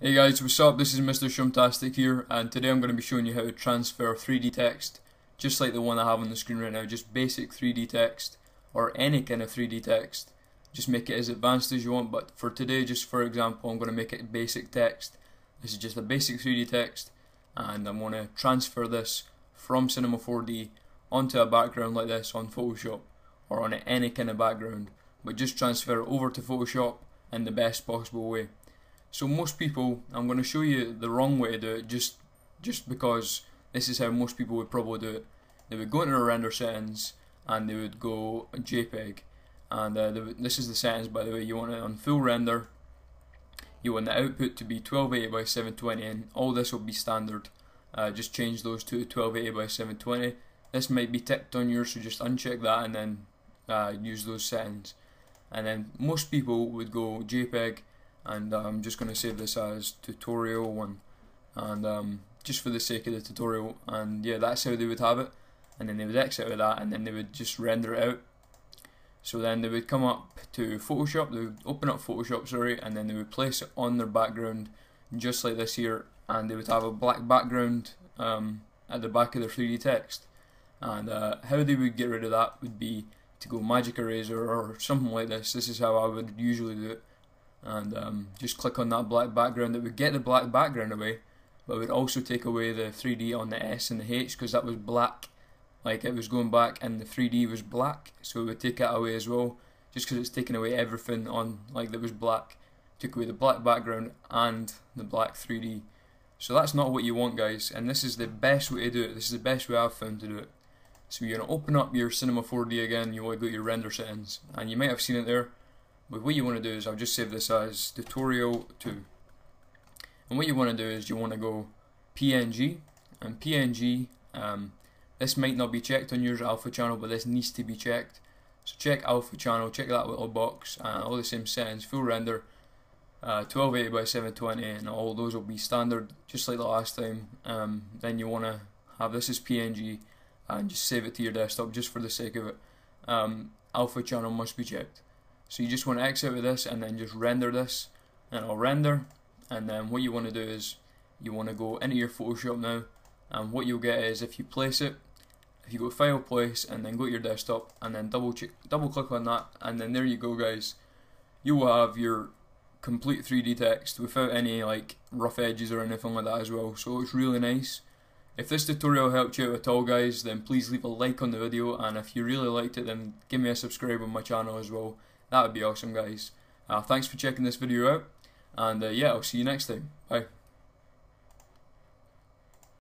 Hey guys, what's up? This is Mr. Shumtastic here, and today I'm going to be showing you how to transfer 3D text, just like the one I have on the screen right now, just basic 3D text, or any kind of 3D text. Just make it as advanced as you want, but for today, just for example, I'm going to make it basic text. This is just a basic 3D text, and I'm going to transfer this from Cinema 4D onto a background like this on Photoshop, or on any kind of background, but just transfer it over to Photoshop in the best possible way. So most people, I'm going to show you the wrong way to do it, just just because this is how most people would probably do it. They would go into their render settings and they would go JPEG, and uh, this is the settings by the way. You want it on full render. You want the output to be 1280 by 720, and all this will be standard. Uh, just change those to 1280 by 720. This might be ticked on yours, so just uncheck that and then uh, use those settings. And then most people would go JPEG and I'm just going to save this as tutorial one. And um, just for the sake of the tutorial and yeah that's how they would have it. And then they would exit with that and then they would just render it out. So then they would come up to Photoshop they would open up Photoshop sorry and then they would place it on their background just like this here. And they would have a black background um, at the back of their 3D text. And uh, how they would get rid of that would be to go magic eraser or something like this. This is how I would usually do it and um, just click on that black background that would get the black background away but it would also take away the 3D on the S and the H because that was black. Like it was going back and the 3D was black so it would take it away as well just because it's taking away everything on like that was black. Took away the black background and the black 3D so that's not what you want guys and this is the best way to do it. This is the best way I've found to do it. So you're going to open up your Cinema 4D again you want to go to your render settings and you might have seen it there but what you want to do is I'll just save this as tutorial 2. And what you want to do is you want to go PNG and PNG um, this might not be checked on your alpha channel but this needs to be checked. So check alpha channel, check that little box and all the same settings, full render, uh, 1280 by 720 and all those will be standard just like the last time. Um, then you want to have this as PNG and just save it to your desktop just for the sake of it. Um, alpha channel must be checked. So you just want to exit with this and then just render this and it'll render. And then what you want to do is you want to go into your Photoshop now and what you'll get is if you place it if you go file place and then go to your desktop and then double check, double click on that and then there you go guys. You will have your complete 3D text without any like rough edges or anything like that as well. So it's really nice. If this tutorial helped you out at all guys then please leave a like on the video and if you really liked it then give me a subscribe on my channel as well that would be awesome, guys. Uh, thanks for checking this video out, and uh, yeah, I'll see you next time. Bye.